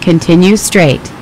Continue straight.